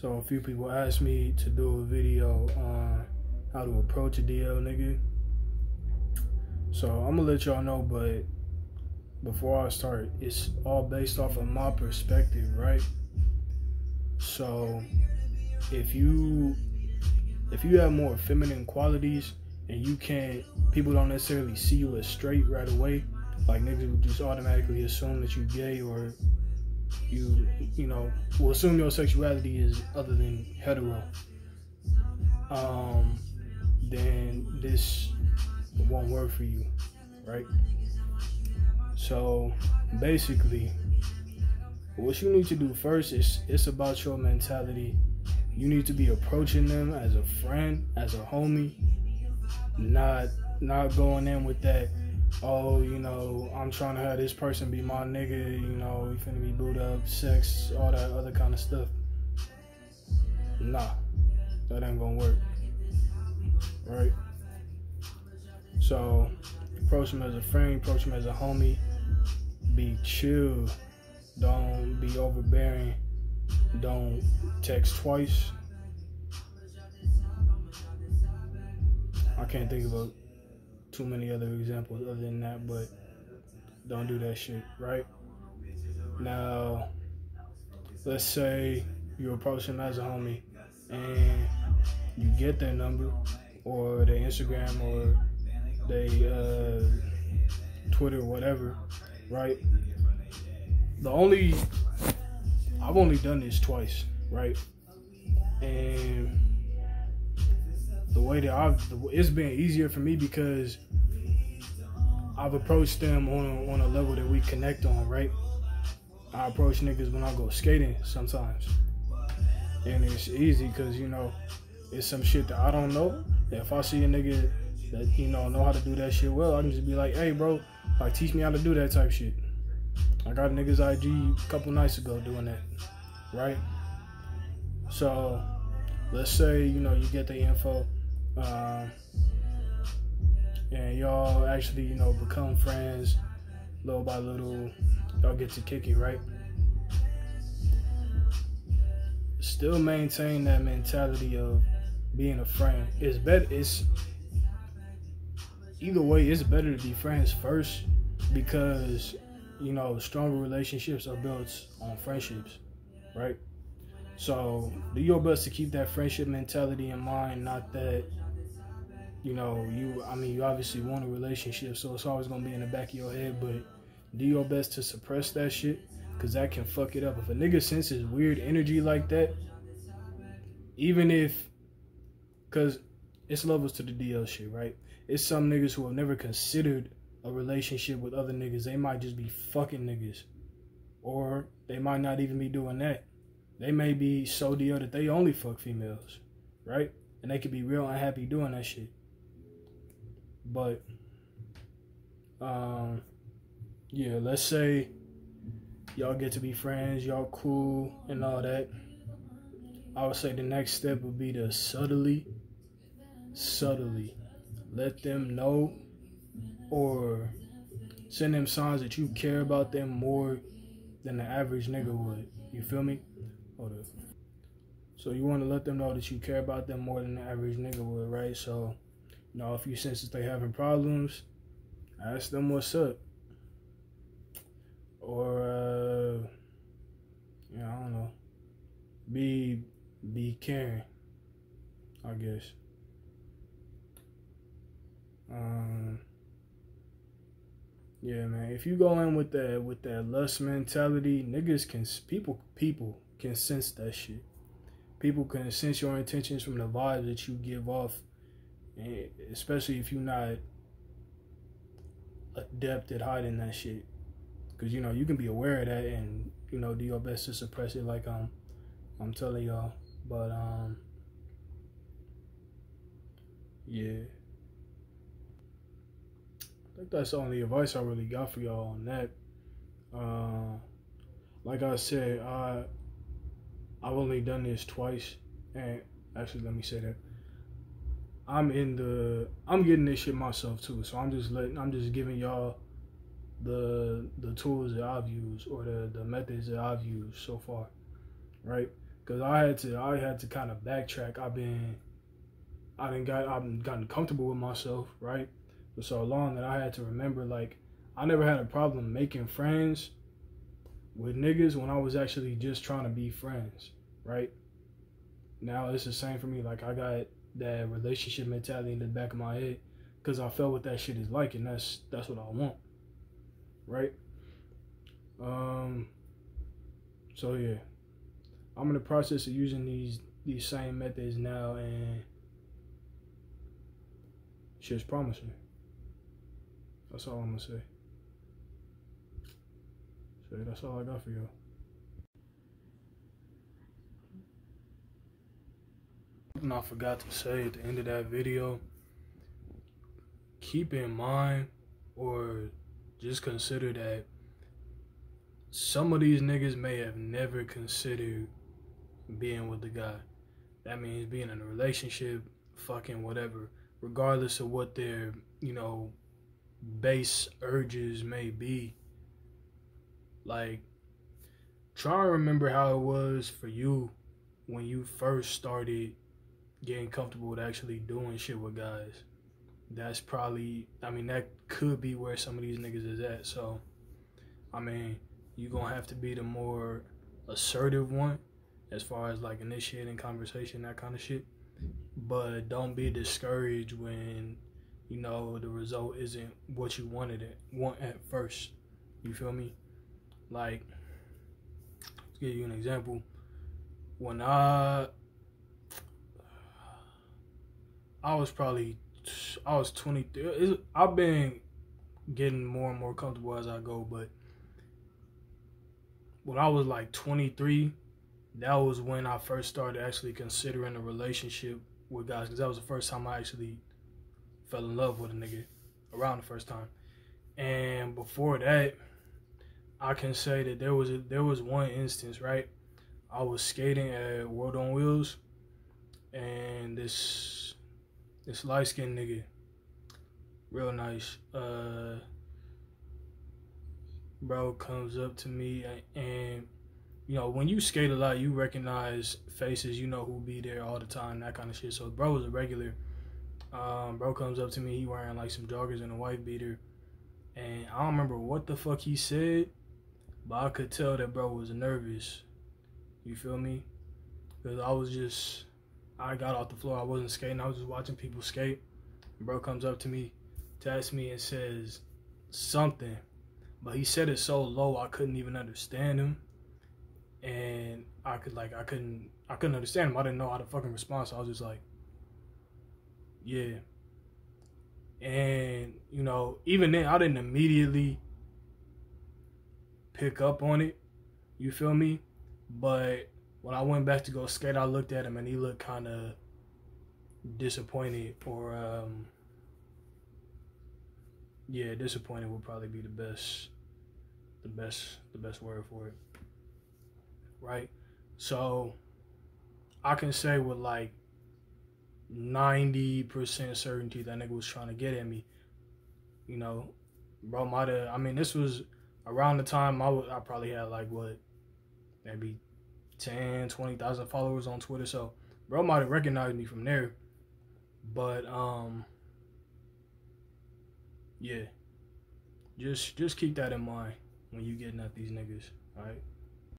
So a few people asked me to do a video on how to approach a DL nigga. So I'm gonna let y'all know, but before I start, it's all based off of my perspective, right? So if you if you have more feminine qualities and you can't people don't necessarily see you as straight right away, like niggas would just automatically assume that you're gay or you you know will assume your sexuality is other than hetero. Um then this won't work for you, right? So basically, what you need to do first is it's about your mentality. You need to be approaching them as a friend, as a homie, not not going in with that. Oh, you know, I'm trying to have this person be my nigga. You know, we finna be booed up, sex, all that other kind of stuff. Nah, that ain't gonna work. Right? So, approach him as a friend, approach him as a homie. Be chill. Don't be overbearing. Don't text twice. I can't think of a, too many other examples other than that, but don't do that shit, right? Now, let's say you approach him as a homie and you get their number or their Instagram or they uh, Twitter, or whatever, right? The only I've only done this twice, right? And the way that I've it's been easier for me because I've approached them on on a level that we connect on, right? I approach niggas when I go skating sometimes, and it's easy because you know it's some shit that I don't know. If I see a nigga that you know know how to do that shit well, I can just be like, hey, bro, like teach me how to do that type shit. I got niggas IG a couple nights ago doing that, right? So let's say you know you get the info, um, and y'all actually you know become friends, little by little, y'all get to kick it, right? Still maintain that mentality of being a friend. It's better. It's either way. It's better to be friends first because you know stronger relationships are built on friendships, right? So do your best to keep that friendship mentality in mind. Not that you know you. I mean, you obviously want a relationship, so it's always gonna be in the back of your head. But do your best to suppress that shit, cause that can fuck it up. If a nigga senses weird energy like that, even if Cause it's levels to the DL shit, right? It's some niggas who have never considered a relationship with other niggas. They might just be fucking niggas. Or they might not even be doing that. They may be so DL that they only fuck females, right? And they could be real unhappy doing that shit. But um yeah, let's say y'all get to be friends, y'all cool and all that. I would say the next step would be to subtly subtly let them know or send them signs that you care about them more than the average nigga would. You feel me? So you want to let them know that you care about them more than the average nigga would, right? So, you know, if you sense that they having problems, ask them what's up. Or, uh, yeah, I don't know. Be, be caring, I guess. Um, yeah, man. If you go in with that with that lust mentality, niggas can people people can sense that shit. People can sense your intentions from the vibe that you give off, especially if you're not adept at hiding that shit. Cause you know you can be aware of that and you know do your best to suppress it, like I'm I'm telling y'all. But um, yeah think that's the only advice I really got for y'all on that. Uh, like I said, I I've only done this twice, and actually, let me say that I'm in the I'm getting this shit myself too. So I'm just letting I'm just giving y'all the the tools that I've used or the the methods that I've used so far, right? Cause I had to I had to kind of backtrack. I've been I didn't got I've gotten comfortable with myself, right? For so long that I had to remember like I never had a problem making friends with niggas when I was actually just trying to be friends, right? Now it's the same for me. Like I got that relationship mentality in the back of my head because I felt what that shit is like, and that's that's what I want, right? Um. So yeah, I'm in the process of using these these same methods now, and shit's promising. That's all I'm gonna say. So that's all I got for you. Something I forgot to say at the end of that video. Keep in mind, or just consider that some of these niggas may have never considered being with the guy. That means being in a relationship, fucking whatever, regardless of what their, you know, base urges may be. Like, try and remember how it was for you when you first started getting comfortable with actually doing shit with guys. That's probably, I mean, that could be where some of these niggas is at. So, I mean, you're gonna have to be the more assertive one as far as like initiating conversation, that kind of shit. But don't be discouraged when you know the result isn't what you wanted it want at first. You feel me? Like, to give you an example, when I I was probably I was 23. I've been getting more and more comfortable as I go, but when I was like 23, that was when I first started actually considering a relationship with guys because that was the first time I actually fell in love with a nigga around the first time. And before that, I can say that there was a, there was one instance, right? I was skating at World on Wheels, and this this light skinned nigga, real nice, uh, bro comes up to me and you know when you skate a lot you recognize faces you know who be there all the time that kind of shit so bro was a regular um, bro comes up to me he wearing like some joggers and a white beater. And i don't remember what the fuck he said but i could tell that bro was nervous. You feel me? Because i was just i got off the floor. I wasn't skating. I was just watching people skate. Bro comes up to me taps me and says something but he said it so low I couldn't even understand him, and I could like I couldn't I couldn't understand him. I didn't know how to fucking respond, so I was just like, yeah. And you know, even then, I didn't immediately pick up on it. You feel me? But when I went back to go skate, I looked at him and he looked kind of disappointed or um yeah, disappointed would probably be the best the best the best word for it. Right? So I can say with like 90% certainty that nigga was trying to get at me. You know, bro might have I mean this was around the time I, was, I probably had like what maybe 10 20,000 followers on Twitter so bro might have recognized me from there but um yeah. Just just keep that in mind when you getting at these niggas, alright?